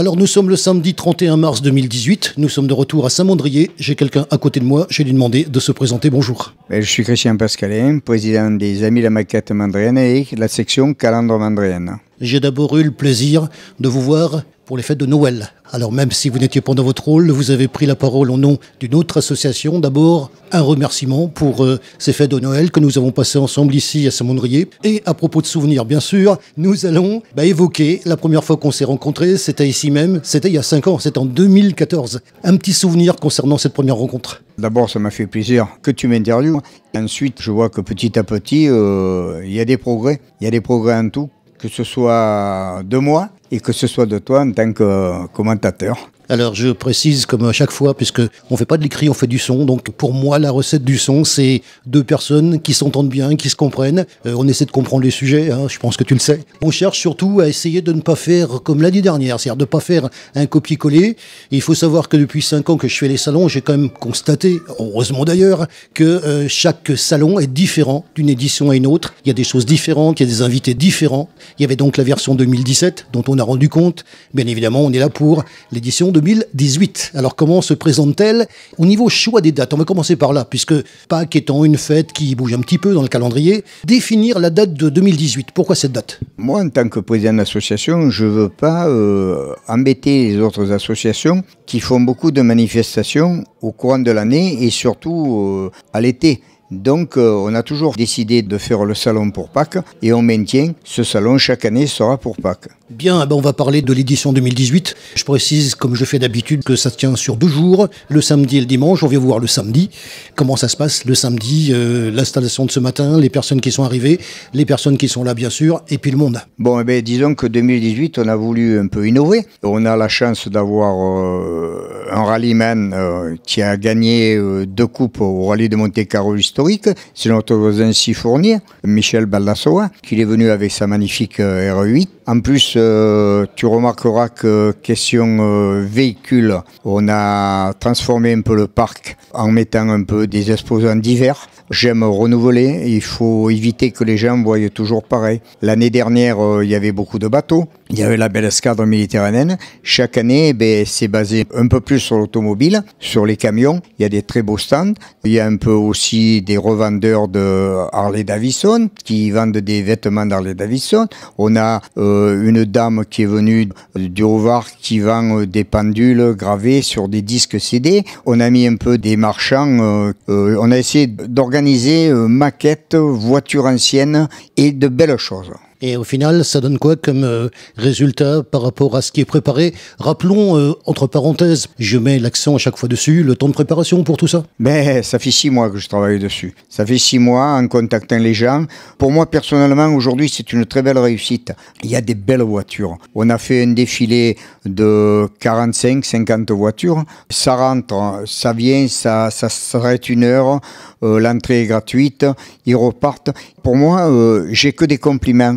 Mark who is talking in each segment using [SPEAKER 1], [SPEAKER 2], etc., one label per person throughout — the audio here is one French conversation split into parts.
[SPEAKER 1] Alors nous sommes le samedi 31 mars 2018, nous sommes de retour à Saint-Mandrier. J'ai quelqu'un à côté de moi, je lui demander de se présenter. Bonjour.
[SPEAKER 2] Je suis Christian Pascalin, président des Amis de la Maquette Mandrienne et la section Calandre Mandrienne.
[SPEAKER 1] J'ai d'abord eu le plaisir de vous voir pour les fêtes de Noël. Alors même si vous n'étiez pas dans votre rôle, vous avez pris la parole au nom d'une autre association. D'abord, un remerciement pour euh, ces fêtes de Noël que nous avons passées ensemble ici à Saint-Mondrier. Et à propos de souvenirs, bien sûr, nous allons bah, évoquer la première fois qu'on s'est rencontrés, c'était ici même, c'était il y a 5 ans, c'était en 2014. Un petit souvenir concernant cette première rencontre.
[SPEAKER 2] D'abord, ça m'a fait plaisir que tu m'interviewes. Ensuite, je vois que petit à petit, euh, il y a des progrès. Il y a des progrès en tout que ce soit de moi et que ce soit de toi en tant que commentateur.
[SPEAKER 1] Alors je précise comme à chaque fois, puisque on fait pas de l'écrit, on fait du son. Donc pour moi, la recette du son, c'est deux personnes qui s'entendent bien, qui se comprennent. Euh, on essaie de comprendre les sujets, hein, je pense que tu le sais. On cherche surtout à essayer de ne pas faire comme l'année dernière, c'est-à-dire de ne pas faire un copier-coller. Il faut savoir que depuis cinq ans que je fais les salons, j'ai quand même constaté, heureusement d'ailleurs, que euh, chaque salon est différent d'une édition à une autre. Il y a des choses différentes, il y a des invités différents. Il y avait donc la version 2017 dont on a rendu compte. Bien évidemment, on est là pour l'édition 2018. Alors comment se présente-t-elle Au niveau choix des dates, on va commencer par là, puisque Pâques étant une fête qui bouge un petit peu dans le calendrier, définir la date de 2018. Pourquoi cette date?
[SPEAKER 2] Moi, en tant que président d'association, je ne veux pas euh, embêter les autres associations qui font beaucoup de manifestations au courant de l'année et surtout euh, à l'été. Donc euh, on a toujours décidé de faire le salon pour Pâques et on maintient ce salon chaque année sera pour Pâques.
[SPEAKER 1] Bien, ben on va parler de l'édition 2018. Je précise, comme je fais d'habitude, que ça tient sur deux jours, le samedi et le dimanche. On vient voir le samedi. Comment ça se passe le samedi euh, L'installation de ce matin, les personnes qui sont arrivées, les personnes qui sont là, bien sûr, et puis le monde.
[SPEAKER 2] Bon, eh ben, disons que 2018, on a voulu un peu innover. On a la chance d'avoir euh, un rallyman qui a gagné deux coupes au rallye de Monte-Carlo historique. C'est notre voisin Sifournier, Michel Baldassoa, qui est venu avec sa magnifique R8. En plus, euh, tu remarqueras que question euh, véhicule, on a transformé un peu le parc en mettant un peu des exposants divers. J'aime renouveler, il faut éviter que les gens voient toujours pareil. L'année dernière, euh, il y avait beaucoup de bateaux, il y avait la belle escadre méditerranéenne. Chaque année, ben, c'est basé un peu plus sur l'automobile, sur les camions. Il y a des très beaux stands. Il y a un peu aussi des revendeurs de Harley Davidson qui vendent des vêtements d'Harley Davidson. On a une dame qui est venue du Rovar qui vend euh, des pendules gravées sur des disques CD. On a mis un peu des marchands. Euh, euh, on a essayé d'organiser maquettes, voitures anciennes et de belles choses.
[SPEAKER 1] Et au final, ça donne quoi comme euh, résultat par rapport à ce qui est préparé? Rappelons, euh, entre parenthèses, je mets l'accent à chaque fois dessus, le temps de préparation pour tout ça
[SPEAKER 2] Ben, ça fait six mois que je travaille dessus. Ça fait six mois en contactant les gens. Pour moi, personnellement, aujourd'hui, c'est une très belle réussite. Il y a des belles voitures. On a fait un défilé de 45, 50 voitures. Ça rentre, ça vient, ça, ça s'arrête une heure. Euh, l'entrée est gratuite. Ils repartent. Pour moi, j'ai que des compliments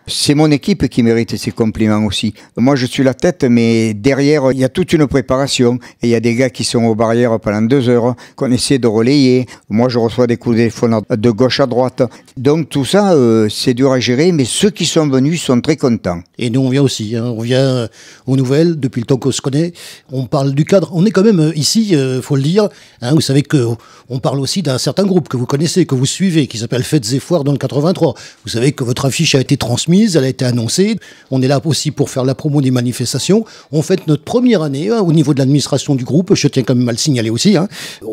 [SPEAKER 2] c'est mon équipe qui mérite ces compliments aussi. Moi, je suis la tête, mais derrière, il y a toute une préparation. Et il y a des gars qui sont aux barrières pendant deux heures, qu'on essaie de relayer. Moi, je reçois des coups de téléphone de gauche à droite. Donc, tout ça, euh, c'est dur à gérer, mais ceux qui sont venus sont très contents.
[SPEAKER 1] Et nous, on vient aussi. Hein. On vient euh, aux nouvelles depuis le temps qu'on se connaît. On parle du cadre. On est quand même euh, ici, il faut le dire. Hein. vous savez que on parle aussi d'un certain groupe que vous connaissez, que vous suivez, qui s'appelle Fêtes et Foires dans le 83. Vous savez que votre affiche a été transmise, elle a été annoncée. On est là aussi pour faire la promo des manifestations. On fête notre première année hein, au niveau de l'administration du groupe. Je tiens quand même à le signaler aussi. Hein.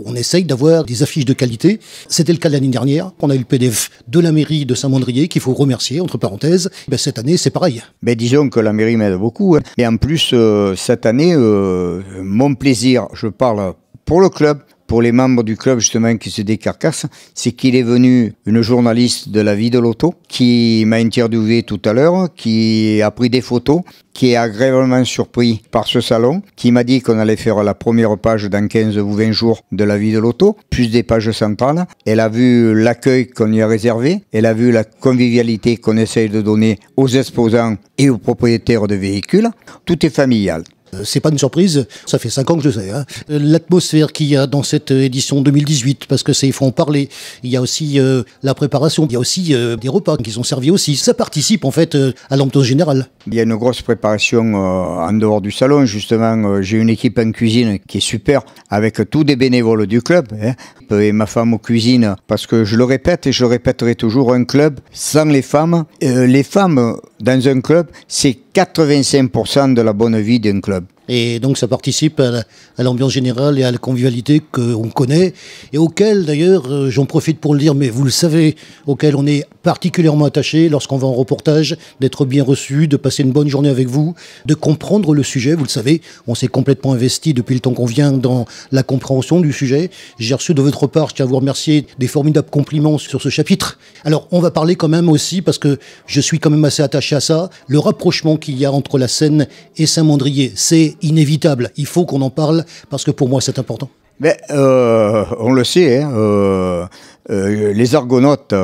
[SPEAKER 1] On essaye d'avoir des affiches de qualité. C'était le cas l'année dernière. On a eu le PDF de la mairie de Saint-Mandrier qu'il faut remercier, entre parenthèses. Ben, cette année, c'est pareil.
[SPEAKER 2] Ben, disons que la mairie m'aide beaucoup. Hein. Et en plus, euh, cette année, euh, mon plaisir, je parle pour le club, pour les membres du club justement qui se décarcassent, c'est qu'il est venu une journaliste de la vie de l'auto qui m'a interviewé tout à l'heure, qui a pris des photos, qui est agréablement surpris par ce salon, qui m'a dit qu'on allait faire la première page dans 15 ou 20 jours de la vie de l'auto, plus des pages centrales. Elle a vu l'accueil qu'on y a réservé, elle a vu la convivialité qu'on essaye de donner aux exposants et aux propriétaires de véhicules. Tout est familial.
[SPEAKER 1] Euh, c'est pas une surprise, ça fait cinq ans que je sais. Hein. Euh, l'atmosphère qu'il y a dans cette édition 2018, parce que c'est il faut en parler. Il y a aussi euh, la préparation, il y a aussi des repas qui sont servis aussi. Ça participe en fait à l'ambiance générale.
[SPEAKER 2] Il y a une grosse préparation en dehors du salon. Justement, j'ai une équipe en cuisine qui est super avec tous des bénévoles du club. Hein. Et ma femme au cuisine, parce que je le répète et je répéterai toujours, un club sans les femmes. les femmes dans un club, c'est 85% de la bonne vie d'un club.
[SPEAKER 1] said Et donc ça participe à l'ambiance générale et à la convivialité qu'on connaît et auquel d'ailleurs, euh, j'en profite pour le dire, mais vous le savez, auquel on est particulièrement attaché lorsqu'on va en reportage, d'être bien reçu, de passer une bonne journée avec vous, de comprendre le sujet. Vous le savez, on s'est complètement investi depuis le temps qu'on vient dans la compréhension du sujet. J'ai reçu de votre part, je tiens à vous remercier, des formidables compliments sur ce chapitre. Alors on va parler quand même aussi, parce que je suis quand même assez attaché à ça, le rapprochement qu'il y a entre la Seine et Saint-Mandrier. C'est inévitable. Il faut qu'on en parle parce que pour moi c'est important.
[SPEAKER 2] Mais euh, on le sait, hein, euh, euh, les Argonautes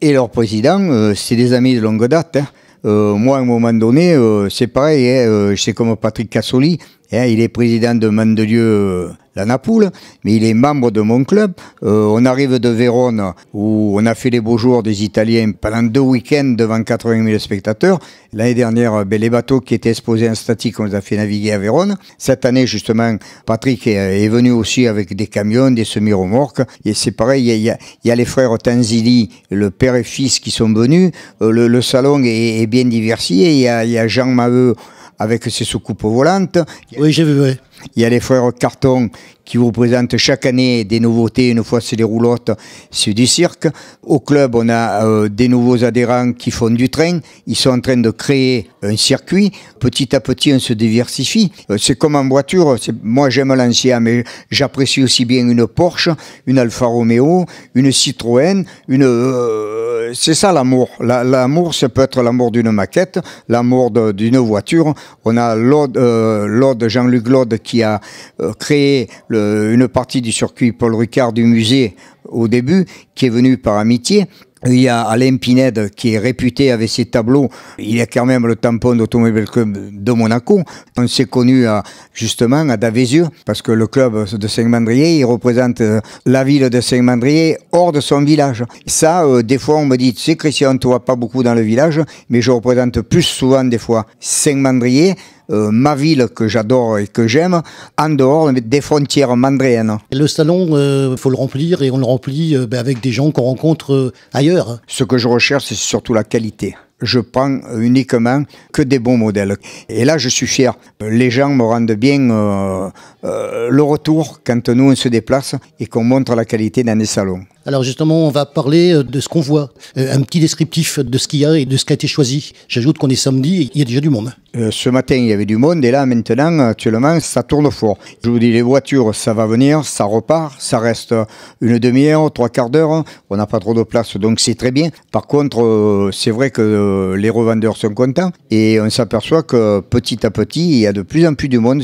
[SPEAKER 2] et leur président, c'est des amis de longue date. Hein. moi, à un moment donné, c'est pareil, hein, c'est comme Patrick Cassoli, il est président de Mandelieu la Napoule, mais il est membre de mon club. Euh, on arrive de Vérone, où on a fait les beaux jours des Italiens pendant deux week-ends devant 80 000 spectateurs. L'année dernière, ben, les bateaux qui étaient exposés en statique, on les a fait naviguer à Vérone. Cette année, justement, Patrick est, venu aussi avec des camions, des semi-remorques. Et c'est pareil, il y, a, les frères Tanzili, le père et fils qui sont venus. Euh, le, salon est, bien diversifié. Il y y a Jean Maheu avec ses soucoupes volantes.
[SPEAKER 1] Oui, j'ai vu.
[SPEAKER 2] Il y a les frères Carton qui vous présentent chaque année des nouveautés. Une fois, c'est les roulottes, c'est du cirque. Au club, on a euh, des nouveaux adhérents qui font du train. Ils sont en train de créer un circuit. Petit à petit, on se diversifie. Euh, c'est comme en voiture. Moi, j'aime l'ancien, mais j'apprécie aussi bien une Porsche, une Alfa Romeo, une Citroën, une... Euh, c'est ça l'amour. L'amour, ça peut être l'amour d'une maquette, l'amour d'une voiture. On a Lode, Jean-Luc Lode qui a euh, une partie du circuit Paul Ricard du musée au début, qui est venu par amitié. Il y a Alain Pinède qui est réputé avec ses tableaux. Il est quand même le tampon d'Automobile Club de Monaco. On s'est connu justement à Davézieux parce que le club de Saint-Mandrier, il représente euh, la ville de Saint-Mandrier hors de son village. Ça, euh, des fois, on me dit, tu sais, Christian, on ne voit pas beaucoup dans le village, mais je représente plus souvent des fois Saint-Mandrier euh, ma ville que j'adore et que j'aime, en dehors des frontières mandréennes.
[SPEAKER 1] Le salon, il euh, faut le remplir et on le remplit euh, ben, avec des gens qu'on rencontre ailleurs.
[SPEAKER 2] Ce que je recherche, c'est surtout la qualité je prends uniquement que des bons modèles. Et là, je suis fier. Les gens me rendent bien le retour quand nous, on se déplace et qu'on montre la qualité dans les salons.
[SPEAKER 1] Alors justement, on va parler de ce qu'on voit, un petit descriptif de ce qu'il y a et de ce qui a été choisi. J'ajoute qu'on est samedi et il y a déjà du monde.
[SPEAKER 2] Euh, ce matin, il y avait du monde et là, maintenant, actuellement, ça tourne fort. Je vous dis, les voitures, ça va venir, ça repart, ça reste une demi-heure, trois quarts d'heure. On n'a pas trop de place, donc c'est très bien. Par contre, euh, c'est vrai que euh, les revendeurs sont contents et on s'aperçoit que petit à petit, il y a de plus en plus de monde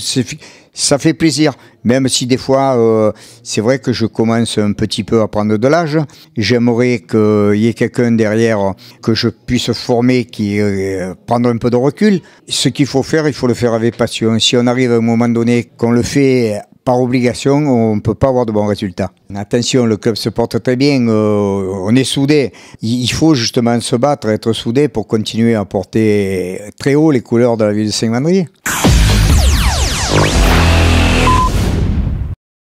[SPEAKER 2] ça fait plaisir, même si des fois, euh, c'est vrai que je commence un petit peu à prendre de l'âge. J'aimerais qu'il y ait quelqu'un derrière que je puisse former, qui euh, prendre un peu de recul. Ce qu'il faut faire, il faut le faire avec passion. Si on arrive à un moment donné qu'on le fait par obligation, on ne peut pas avoir de bons résultats. Attention, le club se porte très bien, euh, on est soudés. Il faut justement se battre, être soudés pour continuer à porter très haut les couleurs de la ville de Saint-Mandrier.